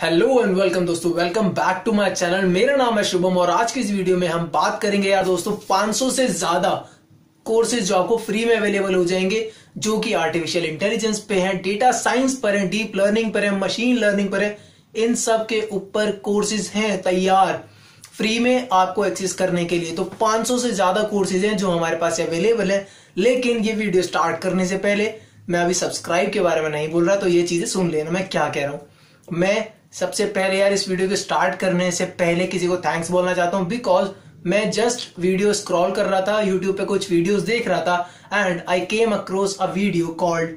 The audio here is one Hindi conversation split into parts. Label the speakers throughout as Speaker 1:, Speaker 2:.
Speaker 1: हेलो एंड वेलकम दोस्तों. Welcome back to my channel मेरा नाम है शुभम और आज की इस वीडियो में हम बात करेंगे यार दोस्तों 500 से ज़्यादा कोर्सेज जो आपको फ्री में अवेलेबल हो जाएँगे, जो कि आर्टिफिशियल इंटेलिजेंस पे हैं डेटा साइंस पर हैं डीप लर्निंग पर हैं मशीन लर्निंग पर है, इन सब के ऊपर कोर्सेज हैं तैयार फ्री में आपको एक्सेस करने के लिए। तो 500 से ज़्यादा कोर्सेज हैं जो हमारे पास अवेलेबल है। लेकिन ये वीडियो स्टार्ट करने से पहले मैं अभी सब्सक्राइब के बारे में नहीं बोल रहा तो ये चीज़ें सुन लेना मैं क्या कह रहा हूँ। मैं सबसे पहले यार इस वीडियो को स्टार्ट करने से पहले किसी को थैंक्स बोलना चाहता हूँ बिकॉज़ मैं जस्ट वीडियो स्क्रॉल कर रहा था यूट्यूब पे कुछ वीडियोस देख रहा था and I came across a video called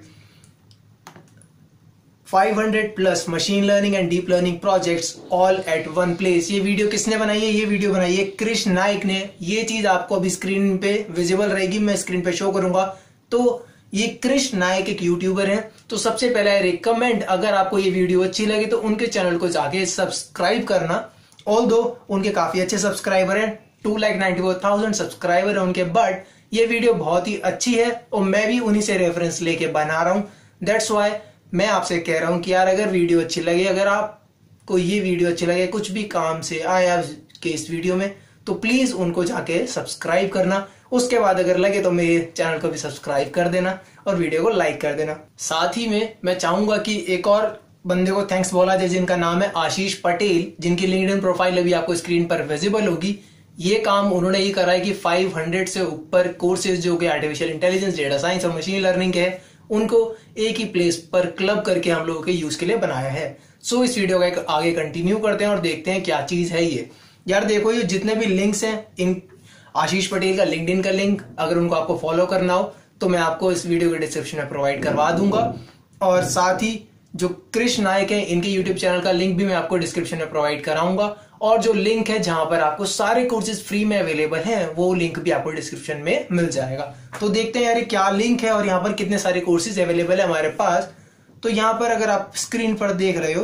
Speaker 1: 500 plus machine learning and deep learning projects all at one place ये वीडियो किसने बनाई है? ये वीडियो बनाई है कृष्ण नाइक ने। ये चीज़ आपको अभी स्क्रीन पे विजिबल रहेगी, मैं स्क्रीन पे शो करूँगा। तो ये कृष्ण नायक एक यूट्यूबर हैं तो सबसे पहले रिकमेंड अगर आपको ये वीडियो अच्छी लगे तो उनके चैनल को जाके सब्सक्राइब करना। ऑल दो उनके काफ़ी अच्छे सब्सक्राइबर हैं to like ninety four thousand subscriber है उनके बट ये वीडियो बहुत ही अच्छी है और मैं भी उन्हीं से रेफरेंस लेके बना रहा हूँ। दैट्स वाई मैं आपसे कह रहा हूँ कि यार अगर वीडियो अच्छी लगे, अगर आपको ये वीडियो अच्छी लगे, कुछ भी काम से आया के इस वीडियो में तो प्लीज़ उनको जाके सब्सक्राइब करना। उसके बाद अगर लगे तो मेरे चैनल को भी सब्सक्राइब कर देना और वीडियो को लाइक कर देना। साथ ही में मैं चाहूँगा कि एक और बंदे को थैंक्स बोला जाए जिनका नाम है आशीष पटेल, जिनकी लिंक्डइन प्रोफ़ाइल अभी आपको स्क्रीन पर विजिबल होगी। ये काम उन्होंने ही करा है कि 500 से ऊपर कोर्सेज जो कि आर्टिफिशियल इंटेलिजेंस डेटा साइंस और मशीन लर्निंग के है, उनको एक ही प्लेस पर क्लब करके हम लोगों के यूज़ के लिए बनाया है। सो इस वीडियो का आगे कंटिन्यू करते हैं और देखते हैं क्या चीज़ है ये। यार देखो ये जितने भी लिंक्स हैं, इन आशीष पटेल का लिंक्डइन का लिंक अगर उनको आपको फॉलो करना हो तो मैं आपको इस वीडियो के डिस्क्रिप्शन में प्रोवाइड करवा दूँगा। और साथ ही जो कृष्ण नायक है, इनके यूट्यूब चैनल का लिंक भी मैं आपको डिस्क्रिप्शन में प्रोवाइड कराऊँगा। और जो लिंक है जहाँ पर आपको सारे कोर्सेज फ्री में अवेलेबल हैं, वो लिंक भी आपको डिस्क्रिप्शन में मिल जाएगा। तो देखते हैं यार क्या लिंक है और यहाँ पर कितने सारे कोर्सेज अवेलेबल है हमारे पास। तो यहाँ पर अगर आप स्क्रीन पर देख रहे हो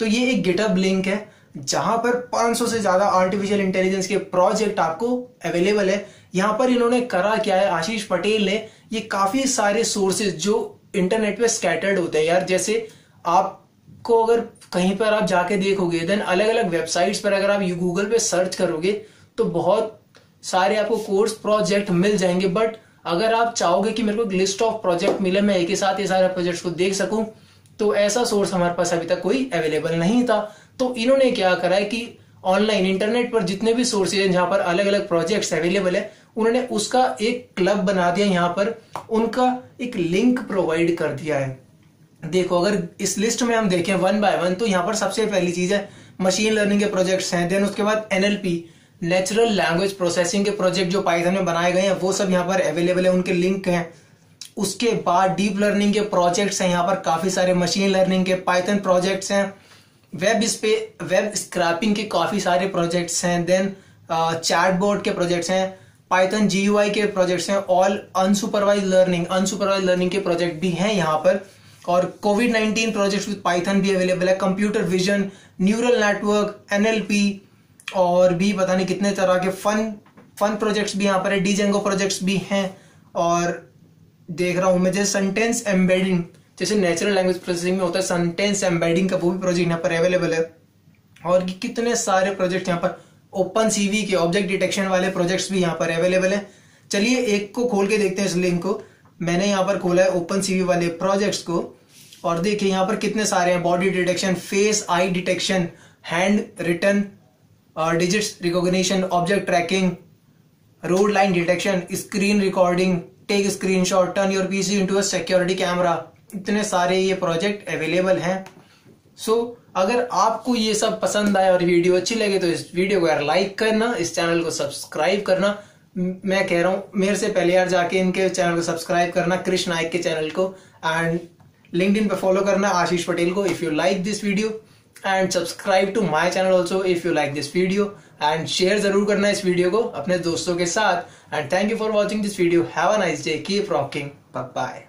Speaker 1: तो ये एक गिटअप लिंक है। जहाँ पर 500 से ज़्यादा आर्टिफिशियल इंटेलिजेंस के प्रोजेक्ट आपको अवेलेबल है, यहाँ पर इन्होंने करा क्या है? आशीष पटेल ने ये काफ़ी सारे सोर्सेज जो इंटरनेट पे स्कैटर्ड होते हैं यार, जैसे आपको अगर कहीं पर आप जाके देखोगे देन अलग अलग वेबसाइट्स पर अगर आप गूगल पे सर्च करोगे तो बहुत सारे आपको कोर्स प्रोजेक्ट मिल जाएँगे। बट अगर आप चाहोगे कि मेरे को लिस्ट ऑफ़ प्रोजेक्ट मिले, मैं एक ही साथ ये सारे प्रोजेक्ट्स को देख सकूँ तो ऐसा सोर्स हमारे पास अभी तक कोई अवेलेबल नहीं था। तो इन्होंने क्या करा है कि ऑनलाइन इंटरनेट पर जितने भी सोर्सेज हैं, जहाँ पर अलग अलग प्रोजेक्ट्स अवेलेबल है, उन्होंने उसका एक क्लब बना दिया यहाँ पर। उनका एक लिंक प्रोवाइड कर दिया है। देखो, अगर इस लिस्ट में हम देखें वन बाय वन तो यहाँ पर सबसे पहली चीज़ है मशीन लर्निंग के प्रोजेक्ट्स हैं। देन उसके बाद एनएलपी नेचुरल लैंग्वेज प्रोसेसिंग के प्रोजेक्ट जो पाइथन में बनाए गए हैं, वो सब यहाँ पर अवेलेबल है, उनके लिंक हैं। उसके बाद डीप लर्निंग के प्रोजेक्ट्स हैं, यहाँ पर काफ़ी सारे मशीन लर्निंग के पाइथन प्रोजेक्ट्स हैं। वेब इस पे वेब स्क्रैपिंग के काफ़ी सारे प्रोजेक्ट्स हैं देन चैटबोर्ड के प्रोजेक्ट्स हैं पाइथन जीयूआई के प्रोजेक्ट्स हैं all unsupervised learning unsupervised learning के प्रोजेक्ट भी हैं यहाँ पर। और Covid nineteen project with Python भी अवेलेबल है computer vision neural network NLP और भी पता नहीं कितने तरह के फन फन प्रोजेक्ट्स भी यहाँ पर है डीजेंगो प्रोजेक्ट्स भी हैं, और देख रहा हूँ मैं, जैसे सेंटेंस एम्बेडिंग जैसे नेचुरल लैंग्वेज प्रोसेसिंग में होता है सेंटेंस एम्बेडिंग का वो भी प्रोजेक्ट यहाँ पर अवेलेबल है। और कितने सारे प्रोजेक्ट यहाँ पर ओपन सीवी के ऑब्जेक्ट डिटेक्शन वाले प्रोजेक्ट्स भी यहाँ पर अवेलेबल है। चलिए एक को खोल के देखते हैं इस लिंक को। मैंने यहाँ पर खोला है ओपन सीवी वाले प्रोजेक्ट्स को। और देखिए यहाँ पर कितने सारे हैं body detection face eye detection handwritten digits recognition object tracking road line detection screen recording take screenshot turn your PC into security camera इतने सारे ये प्रोजेक्ट अवेलेबल हैं। सो so, अगर आपको ये सब पसंद आए और वीडियो अच्छी लगे तो इस वीडियो को यार लाइक करना इस चैनल को सब्सक्राइब करना। मैं कह रहा हूँ मेरे से पहले यार जाके इनके चैनल को सब्सक्राइब करना कृष्ण नायक के चैनल को। एंड लिंक्डइन पे फॉलो करना आशीष पटेल को if you like this video and subscribe to my channel also if you like this video and share ज़रूर करना इस वीडियो को अपने दोस्तों के साथ। And thank you for watching this video have a nice day keep rocking bye